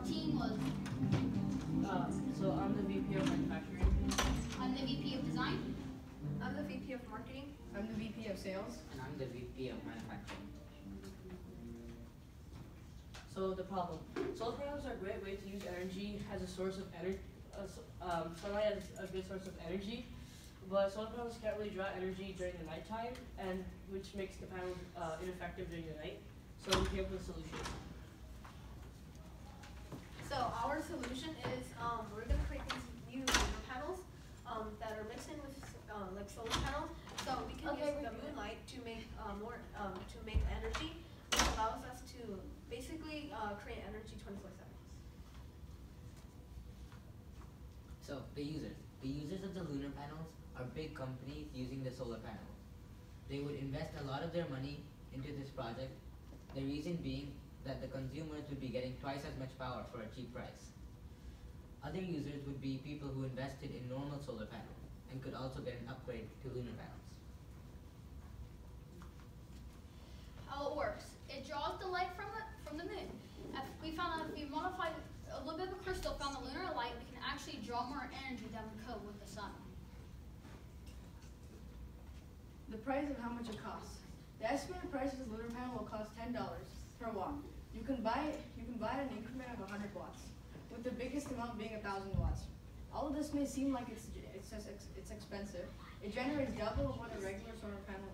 14 was? Uh, so I'm the VP of manufacturing. I'm the VP of design. I'm the VP of marketing. I'm the VP of sales. And I'm the VP of manufacturing. So the problem. Solar panels are a great way to use energy as a source of energy. Uh, um, sunlight is a good source of energy, but solar panels can't really draw energy during the nighttime, and which makes the panels uh, ineffective during the night. So we came up with a solution. So our solution is um, we're gonna create these new solar panels um, that are mixed in with uh, like solar panels. So we can Okay, use the moonlight to make uh, more um, to make energy, which allows us to basically uh, create energy 24/7. So the users, the users of the lunar panels are big companies using the solar panels. They would invest a lot of their money into this project. The reason being that the consumers would be getting twice as much power for a cheap price. Other users would be people who invested in normal solar panels and could also get an upgrade to lunar panels. How it works. It draws the light from the from the moon. If we found out if we modify a little bit of a crystal from the lunar light, we can actually draw more energy than we could with the sun. The price of how much it costs. The estimated price of the lunar panel will cost ten dollars per watt. You can buy it. You can buy it an increment of hundred watts, with the biggest amount being thousand watts. All of this may seem like it's it's just ex- it's expensive. It generates double of what a regular solar panel.